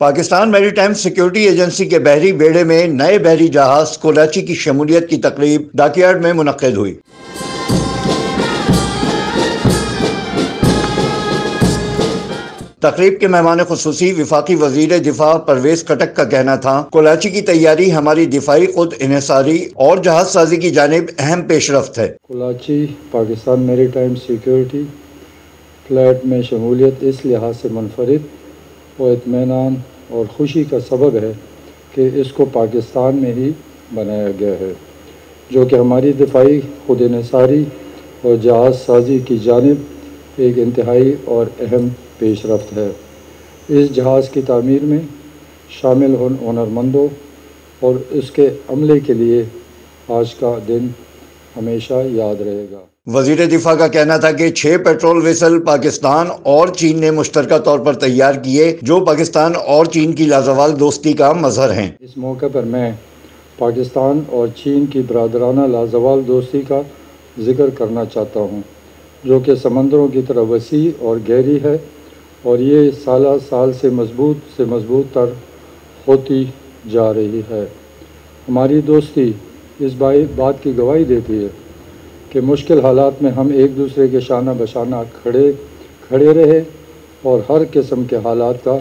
Pakistan maritime security agency के बहरी बेड़े में नए बहरी जहाज़ कोलाची की शमूलियत की तकरीब डाकयार्ड में मुनद हुई। तकरीब के मेहमान खसूसी विफाकी वज़ीर दिफा परवेज कटक का कहना था, कोलाची की तैयारी हमारी दिफाई खुद इसारी और जहाज़ साजी की जानब अहम पेशरफ है कोलाची पाकिस्तान मेरी टाइम सिक्योरिटी फ्लैट में शमूलियत इस लिहाज से मुनफरद व इतमान और ख़ुशी का सबब है कि इसको पाकिस्तान में ही बनाया गया है, जो कि हमारी दिफाई, खुद नसारी और जहाज़ साजी की जानब एक इंतहाई और अहम पेश रफ्त है। इस जहाज़ की तमीर में शामिल हनरमंदों और इसके अमले के लिए आज का दिन हमेशा याद रहेगा। वज़ीर दिफा का कहना था कि छह पेट्रोल वेसल पाकिस्तान और चीन ने मुश्तर तौर पर तैयार किए जो पाकिस्तान और चीन की लाजवाल दोस्ती का मजहर हैं। इस मौके पर मैं पाकिस्तान और चीन की बरदराना लाजवाल दोस्ती का ज़िक्र करना चाहता हूँ जो कि समंदरों की तरह वसी और गहरी है और ये साल साल से मज़बूत से मज़बूत तर होती जा रही है। हमारी दोस्ती इस बात की गवाही देती है कि मुश्किल हालात में हम एक दूसरे के शाना बशाना खड़े खड़े रहे और हर किस्म के हालात का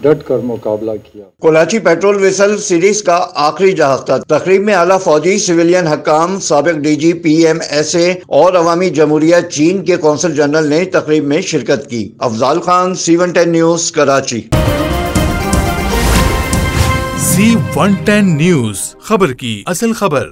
डट कर मुकाबला किया। कोलाची पेट्रोल वेसल सीरीज़ का आखिरी जहाज़ था। तकरीब में आला फौजी, सिविलियन हकाम सबक D G P M S A और अवामी जमहूरिया चीन के कौंसल जनरल ने तकरीब में शिरकत की। Afzal Khan, C one ten news, Karachi. C one ten news खबर की असल खबर।